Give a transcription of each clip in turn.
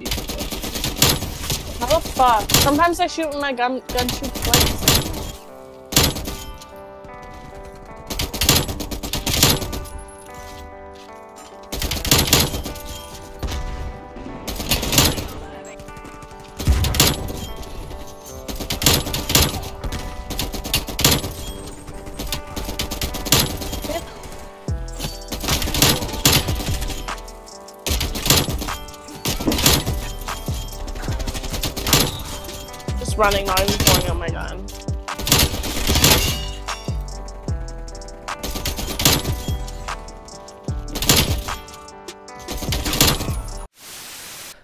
How the fuck? Sometimes I shoot when my gun gun shoots flames. Just running, not even pulling my gun.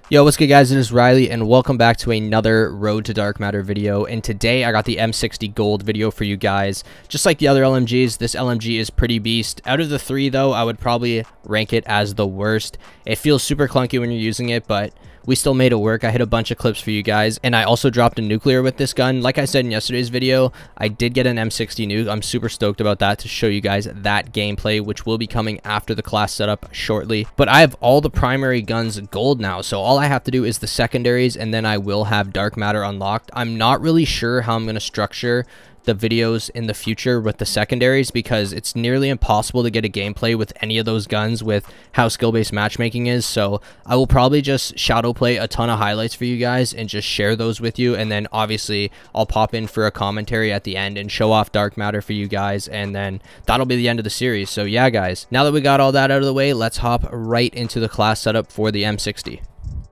Yo, what's good guys? It is Riley and welcome back to another Road to Dark Matter video. And today I got the M60 Gold video for you guys. Just like the other LMGs, this LMG is pretty beast. Out of the three though, I would probably rank it as the worst. It feels super clunky when you're using it, but we still made it work. I hit a bunch of clips for you guys, and I also dropped a nuclear with this gun. Like I said in yesterday's video, I did get an M60 nuke. I'm super stoked about that to show you guys that gameplay, which will be coming after the class setup shortly. But I have all the primary guns gold now, so all I have to do is the secondaries, and then I will have dark matter unlocked. I'm not really sure how I'm going to structure the videos in the future with the secondaries because it's nearly impossible to get a gameplay with any of those guns with how skill-based matchmaking is. So I will probably just shadow play a ton of highlights for you guys and just share those with you. And then obviously I'll pop in for a commentary at the end and show off dark matter for you guys. And then that'll be the end of the series. So yeah guys now that we got all that out of the way let's hop right into the class setup for the M60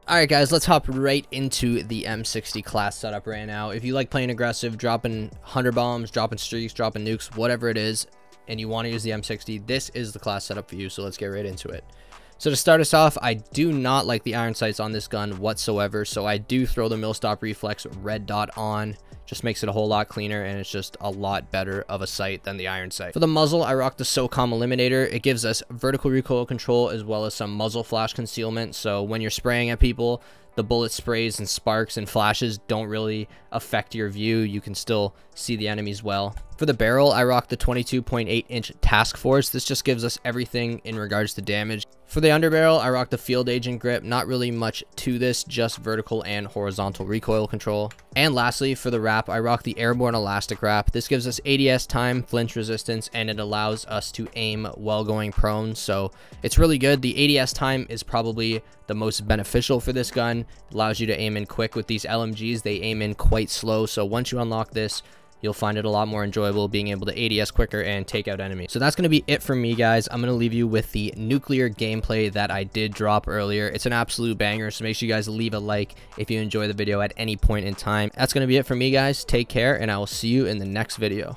Alright guys, let's hop right into the M60 class setup right now. If you like playing aggressive, dropping 100 bombs, dropping streaks, dropping nukes, whatever it is, and you want to use the M60, this is the class setup for you, so let's get right into it. So to start us off, I do not like the iron sights on this gun whatsoever, so I do throw the Millstop Reflex red dot on just makes it a whole lot cleaner and it's just a lot better of a sight than the iron sight. For the muzzle, I rock the SOCOM Eliminator. It gives us vertical recoil control as well as some muzzle flash concealment. So when you're spraying at people, the bullet sprays and sparks and flashes don't really affect your view. You can still see the enemies well. For the barrel, I rock the 22.8 inch Task Force. This just gives us everything in regards to damage. For the underbarrel, I rock the Field Agent grip. Not really much to this, just vertical and horizontal recoil control. And lastly, for the wrap, I rock the Airborne Elastic Wrap. This gives us ADS time, flinch resistance, and it allows us to aim while going prone. So it's really good. The ADS time is probably the most beneficial for this gun. It allows you to aim in quick with these LMGs. They aim in quite slow. So once you unlock this, you'll find it a lot more enjoyable being able to ADS quicker and take out enemies. So that's going to be it for me, guys. I'm going to leave you with the nuclear gameplay that I did drop earlier. It's an absolute banger, so make sure you guys leave a like if you enjoy the video at any point in time. That's going to be it for me, guys. Take care, and I will see you in the next video.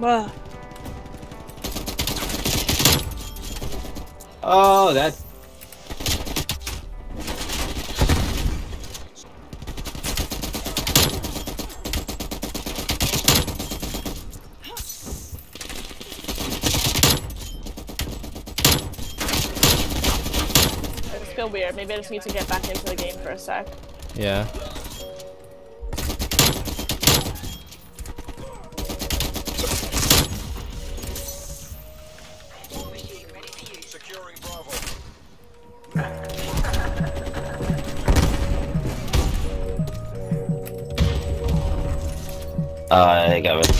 Ugh. Oh, that. I just feel weird. Maybe I just need to get back into the game for a sec. Yeah. Uh, I got it.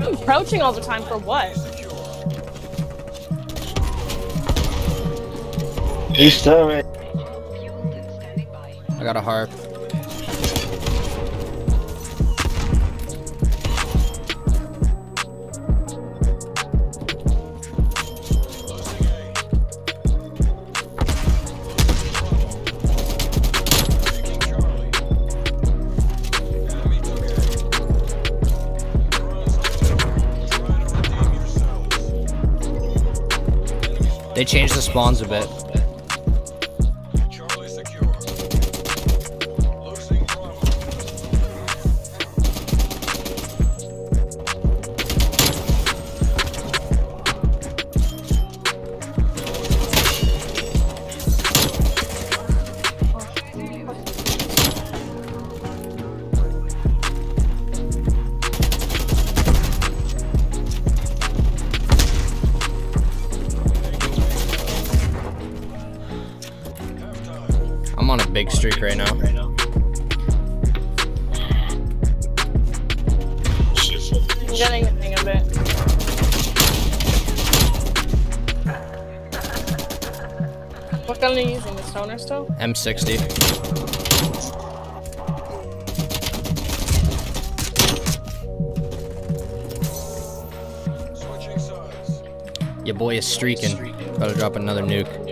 I'm crouching all the time for what? You still right? I got a harp. They changed the spawns a bit. Big streak right now. I'm getting the hang of it. What gun are you using? The stoner still? M60. Your boy is streaking. About to drop another nuke.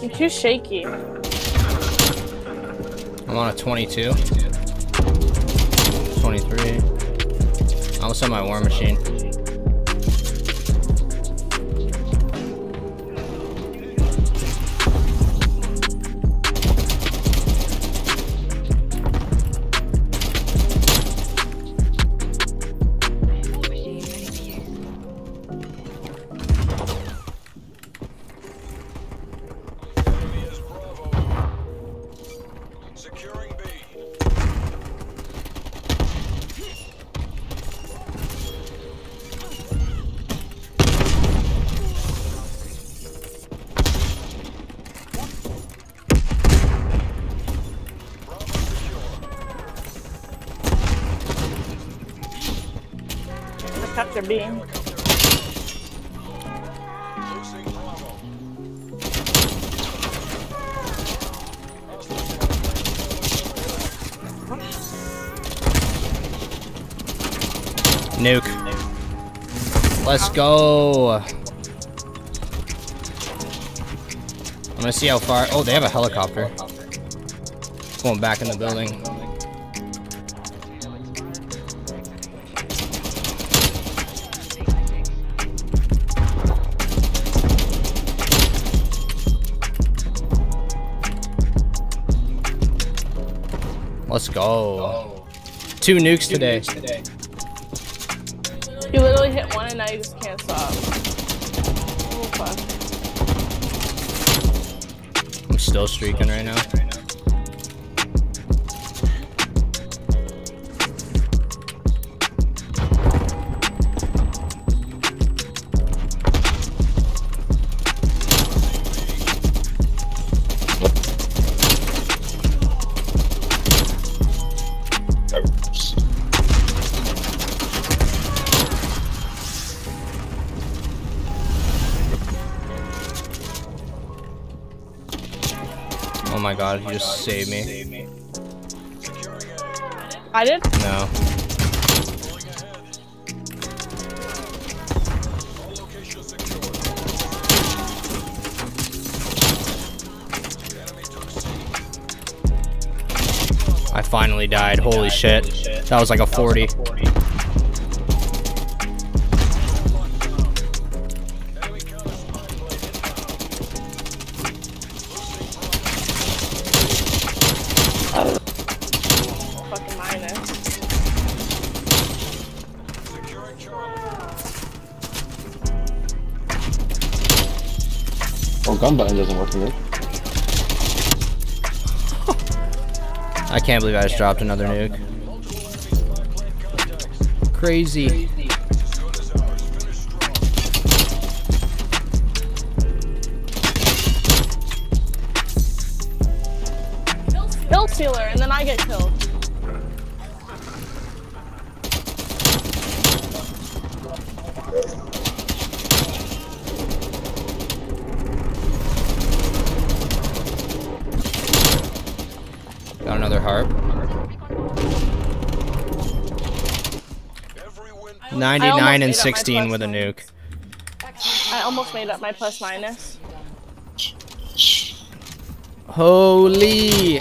You're too shaky. I'm on a 22. 23. I almost on my war machine. I B. Nuke. Let's go. I'm gonna see how far. Oh, they have a helicopter. Going back in the building. Let's go. Two nukes today. You literally hit one and now you just can't stop. Oh fuck. I'm still streaking right now. My god, he just saved me. I did? No. I ahead. All locations secure. Enemy took C. I finally died. Holy shit. That was like a 40. Oh, gun button doesn't work for me. I can't believe I just dropped another nuke. Multiple enemy spy plane contacts. Crazy. As good as ours. Finish strong. Kill stealer and then I get killed. Another harp. 99 and 16 with a nuke. I almost made up my plus minus. Holy!